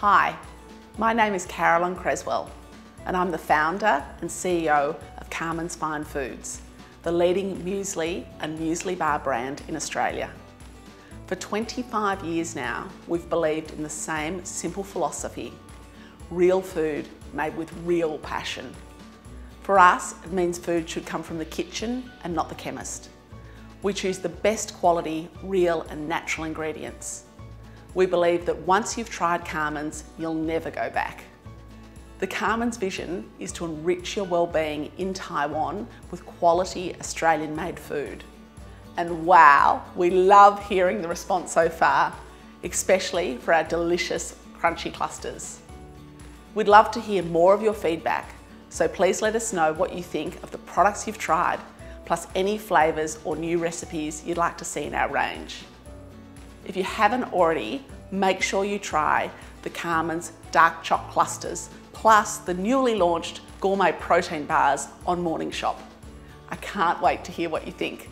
Hi, my name is Carolyn Creswell and I'm the founder and CEO of Carman's Fine Foods, the leading muesli and muesli bar brand in Australia. For 25 years now, we've believed in the same simple philosophy, real food made with real passion. For us, it means food should come from the kitchen and not the chemist. We choose the best quality, real and natural ingredients. We believe that once you've tried Carman's, you'll never go back. The Carman's vision is to enrich your well-being in Taiwan with quality Australian-made food. And wow, we love hearing the response so far, especially for our delicious crunchy clusters. We'd love to hear more of your feedback, so please let us know what you think of the products you've tried, plus any flavours or new recipes you'd like to see in our range. If you haven't already, make sure you try the Carman's Dark Choc Clusters, plus the newly launched gourmet protein bars on Morning Shop. I can't wait to hear what you think.